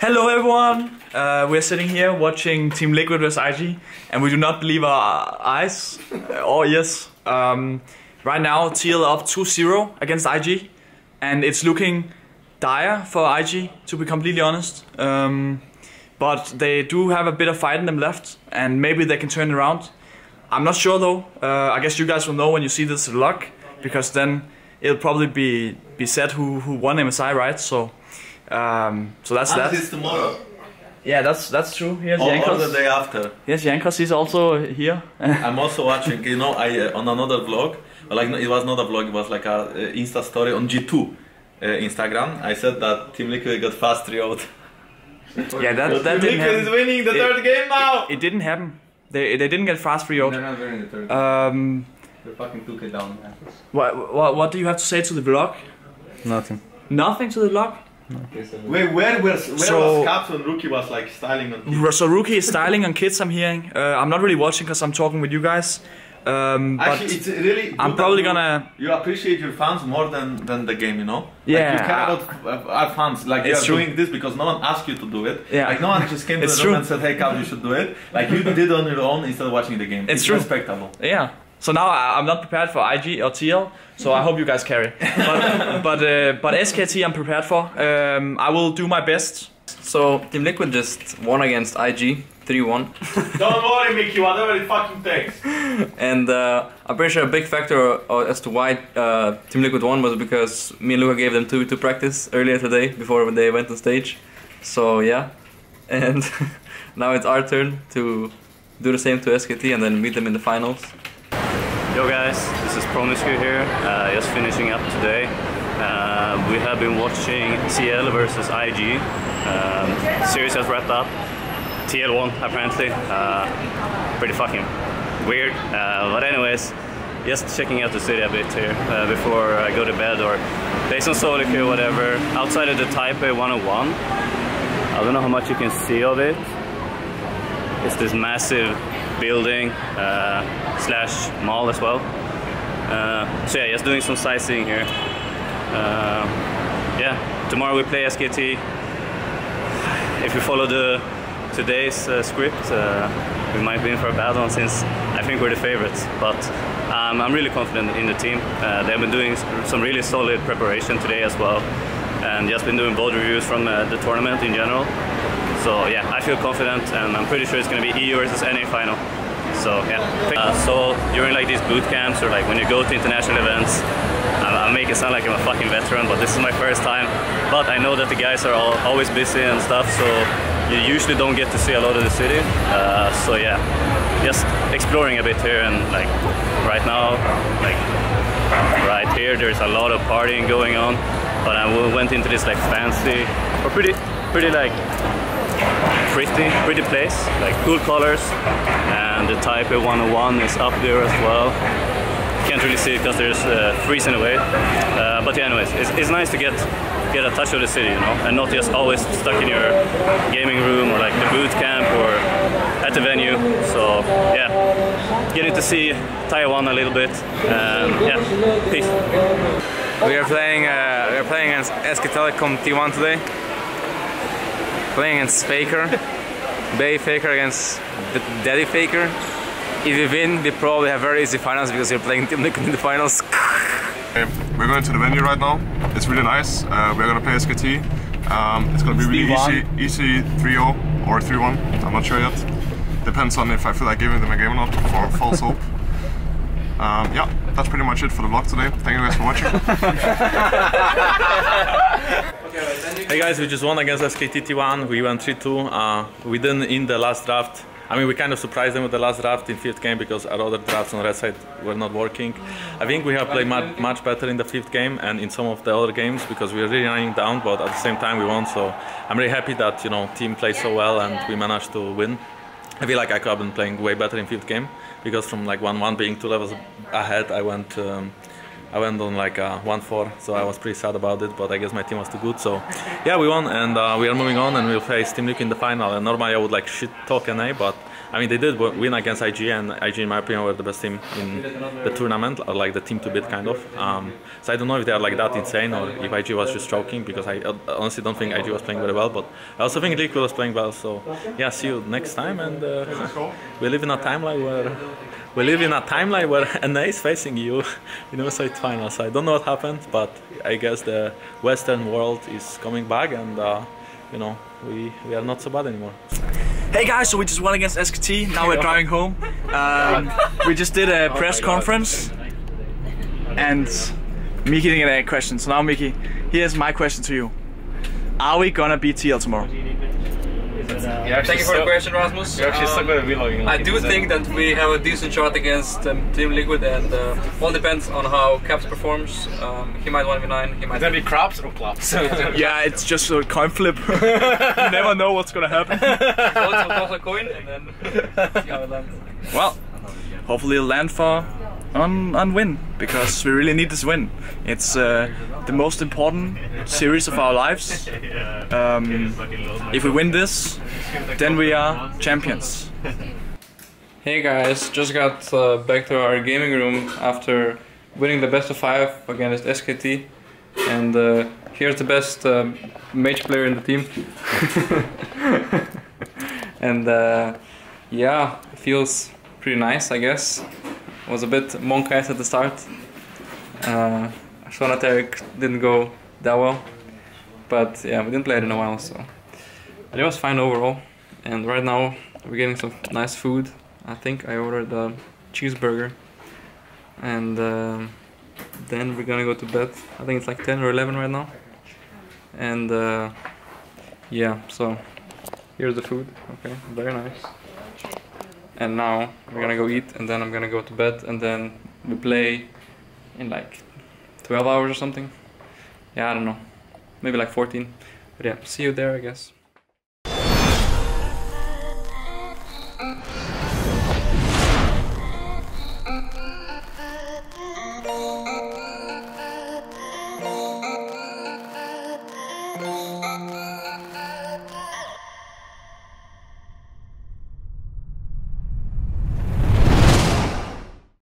Hello everyone! Uh, we're sitting here watching Team Liquid vs IG, and we do not believe our eyes uh, or ears. Um, right now, TL up 2-0 against IG, and it's looking dire for IG, to be completely honest. Um, but they do have a bit of fight in them left, and maybe they can turn around. I'm not sure though. Uh, I guess you guys will know when you see this vlog, because then it'll probably be be said who who won MSI, right? So. Um, so that's And that. it's tomorrow. Yeah, that's that's true. Here's Or, or the day after. Yes, Jankos is also here. I'm also watching, you know, I uh, on another vlog, like it was not a vlog, it was like a uh, Insta story on G2 uh, Instagram. I said that Team Liquid got fast 3 out. yeah, that Team that didn't Liquid is happen. winning the It- third game now! It didn't happen. They they didn't get fast free out. They're not winning the third. Um, They're fucking took it down. what, what what do you have to say to the vlog? Nothing. Nothing to the vlog. Wait, where, where, where So- was Caps when Rookie was like styling on R- So Rookie is styling on kids. I'm hearing. Uh, I'm not really watching because I'm talking with you guys. Um, but Actually, it's really. I'm probably you- gonna. You appreciate your fans more than, than the game, you know? Yeah, Like you care I- about uh, our fans. Like It's you're true. doing this because no one asked you to do it. Yeah. Like no one just came to It's the room and said, hey, Cap, you should do it. Like you did on your own instead of watching the game. It's true. respectable. Yeah. So now I- I'm not prepared for IG or TL, so I hope you guys carry. But but uh, but SKT I'm prepared for. Um, I will do my best. So Team Liquid just won against IG 3-1 Don't worry, Mickey, whatever it fucking takes. and uh, I'm pretty sure a big factor uh, as to why uh, Team Liquid won was because me and Luka gave them two to practice earlier today before they went on stage. So yeah, and now it's our turn to do the same to SKT and then meet them in the finals. Yo guys, this is Promisq here, uh, just finishing up today. Uh, we have been watching TL versus IG. Um, series has wrapped up. TL won apparently. Uh, pretty fucking weird. Uh, but anyways, just checking out the city a bit here uh, before I go to bed or play some solo or whatever. Outside of the Taipei 101. I don't know how much you can see of it. It's this massive building uh, slash mall as well. Uh, so yeah, just doing some sightseeing here. Uh, yeah, tomorrow we play SKT. If you follow the today's uh, script, uh, we might be in for a bad one since I think we're the favorites. But um, I'm really confident in the team. Uh, they've been doing some really solid preparation today as well, and just been doing VOD reviews from the tournament in general. So yeah, I feel confident, and I'm pretty sure it's going to be EU versus NA final. So yeah. Uh, so during like these boot camps or like when you go to international events, I, make it sound like I'm a fucking veteran, but this is my first time. But I know that the guys are all, always busy and stuff, so you usually don't get to see a lot of the city. Uh, so yeah, just exploring a bit here and like right now, like right here, there's a lot of partying going on. But I went into this like fancy or pretty, pretty like pretty, pretty place, like cool colors, and the Taipei 101 is up there as well. Can't really see it because there's uh, trees in the way. Uh, but yeah, anyways, it's, it's nice to get get a touch of the city, you know, and not just always stuck in your gaming room or like the boot camp or at the venue. So yeah, getting to see Taiwan a little bit, yeah, peace. We are playing. Uh, we are playing against SK Telecom T1 today. Playing against Faker, Baby Faker against D- Daddy Faker. If we win, we probably have very easy finals because you're playing Team Liquid in the finals. Okay, We're going to the venue right now. It's really nice. Uh, we're gonna play SKT. Um, it's gonna be really easy, easy 3-0 or 3-1. I'm not sure yet. Depends on if I feel like giving them a game or not for false hope. Um, yeah, that's pretty much it for the vlog today. Thank you guys for watching. Hey guys, we just won against SKT T1. We went 3-2. Uh, we didn't in the last draft. I mean, we kind of surprised them with the last draft in fifth game because our other drafts on red side were not working. I think we have played much, much better in the fifth game and in some of the other games because we were really running down, but at the same time we won. So I'm really happy that you know team played so well and we managed to win. I feel like I could have been playing way better in fifth game because from like 1-1 being two levels ahead, I went. Um, I went on like a 1-4, so I was pretty sad about it, but I guess my team was too good. So yeah, we won and uh, we are moving on and we'll face Team Liquid in the final. And normally I would like shit talk NA, but I mean, they did win against IG, and IG, in my opinion, were the best team in the tournament, or like the team to beat, kind of. Um, so I don't know if they are like that insane, or if IG was just joking, because I uh, honestly don't think IG was playing very well. But I also think Liquid was playing well. So yeah, see you next time, and uh, we live in a timeline where. We live in a timeline where NA is facing you in side final. So I don't know what happened, but I guess the Western world is coming back, and uh, you know we we are not so bad anymore. Hey guys, so we just won against SKT. Now we're driving home. Um, we just did a press conference, and Miki didn't get any questions. So now, Miki, here's my question to you: Are we gonna beat TL tomorrow? Thank you for the question, Rasmus. You're actually so Um, good at vlogging. I do think that we have a decent shot against um, Team Liquid, and uh, all depends on how Caps performs. Um, he might 1v9, he might. be craps or claps? Yeah, it's just a coin flip. you never know what's gonna happen. Toss toss a coin and then see how it lands. Well, hopefully it'll land for on on win because we really need this win. It's uh, the most important series of our lives. Um, if we win this, then we are champions. Hey guys, just got uh, back to our gaming room after winning the best of five against SKT, and uh, here's the best um, mage player in the team. and uh, yeah, it feels pretty nice, I guess. Was a bit monk at the start. Uh, Sona-Taric didn't go that well, but yeah, we didn't play it in a while, so. But it was fine overall. And right now we're getting some nice food. I think I ordered a cheeseburger, and um, then we're gonna go to bed. I think it's like 10 or 11 right now. And uh, yeah, so here's the food. Okay, very nice. And now we're gonna go eat, and then I'm gonna go to bed, and then we play in like 12 hours or something. Yeah, I don't know, maybe like 14. But yeah, see you there, I guess.